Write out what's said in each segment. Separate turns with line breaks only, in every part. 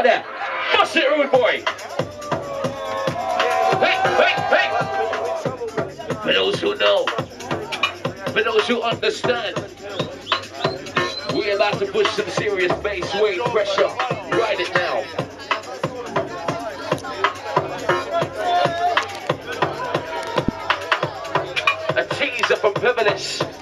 style there. Bust it, rude boy. Hey, hey, hey. For those who know, for those who understand, we're about to push some serious bass weight pressure. Write it now. A teaser from Peverelist.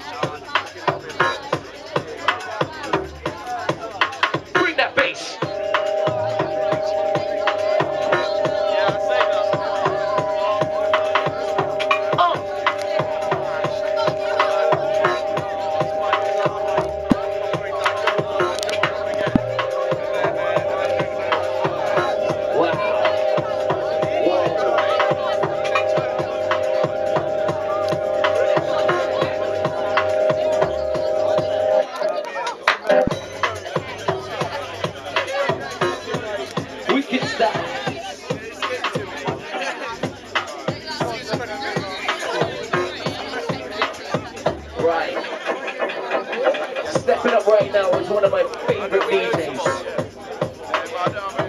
One of my favorite DJs.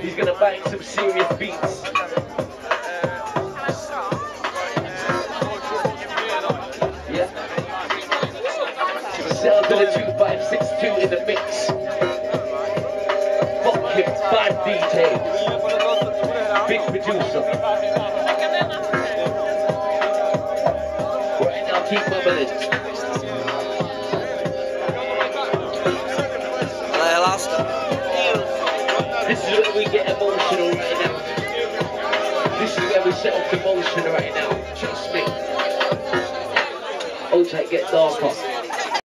He's gonna bang some serious beats. Yeah. Sound to the 2562 in the mix. Fucking bad DJ. Big producer. Right now, keep bubbling. Where we get emotional right now. This is where we set off the motion right now. Trust me. Oh, take get darker.